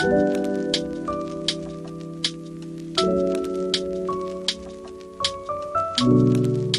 thank you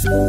Peace.